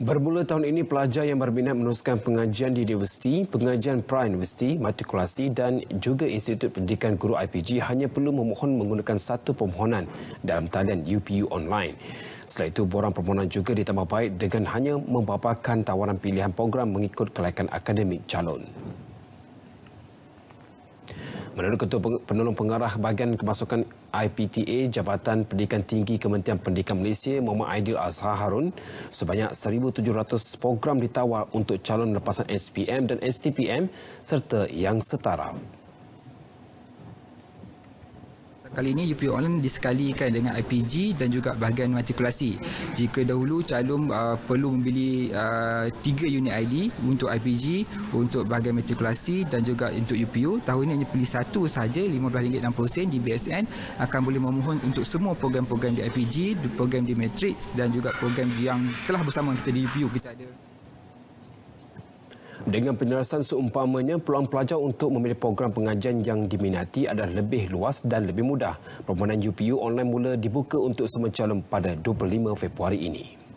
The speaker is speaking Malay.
Bermula tahun ini, pelajar yang berminat meneruskan pengajian di universiti, pengajian pra-universiti, matrikulasi dan juga Institut Pendidikan Guru IPG hanya perlu memohon menggunakan satu permohonan dalam talian UPU online. Selain itu, borang permohonan juga ditambah baik dengan hanya membaparkan tawaran pilihan program mengikut kelaikan akademik calon. Menurut Ketua Penolong Pengarah Bahagian Kemasukan IPTA Jabatan Pendidikan Tinggi Kementerian Pendidikan Malaysia Muhammad Aidil Azhar Harun, sebanyak 1,700 program ditawar untuk calon lepasan SPM dan STPM serta yang setara. Kali ini UPU Online disekalikan dengan IPG dan juga bahagian matrikulasi. Jika dahulu calon uh, perlu membeli uh, tiga unit ID untuk IPG, untuk bahagian matrikulasi dan juga untuk UPU, tahun ini hanya pilih satu sahaja RM15.60 di BSN akan boleh memohon untuk semua program-program di IPG, program di Matrix dan juga program yang telah bersama kita di UPU kita ada. Dengan penjelasan seumpamanya, peluang pelajar untuk memilih program pengajian yang diminati adalah lebih luas dan lebih mudah. Permohonan UPU online mula dibuka untuk semua calon pada 25 Februari ini.